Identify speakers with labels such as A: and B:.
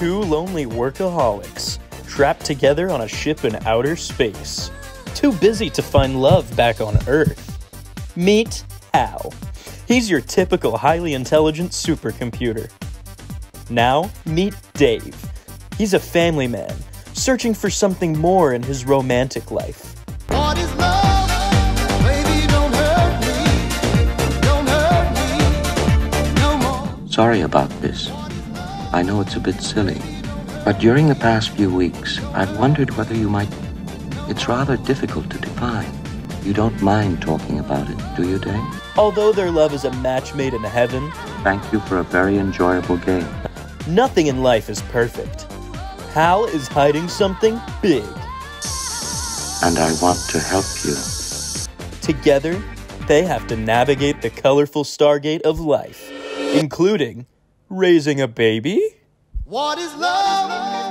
A: two lonely workaholics trapped together on a ship in outer space. Too busy to find love back on Earth. Meet Hal. He's your typical highly intelligent supercomputer. Now, meet Dave. He's a family man, searching for something more in his romantic life.
B: What is love? Baby, don't hurt me. Don't hurt me no more.
C: Sorry about this. I know it's a bit silly, but during the past few weeks, I've wondered whether you might. It's rather difficult to define. You don't mind talking about it, do you, Dave?
A: Although their love is a match made in heaven,
C: Thank you for a very enjoyable game.
A: nothing in life is perfect. Hal is hiding something big.
C: And I want to help you.
A: Together, they have to navigate the colorful stargate of life, including raising a baby,
B: What is love?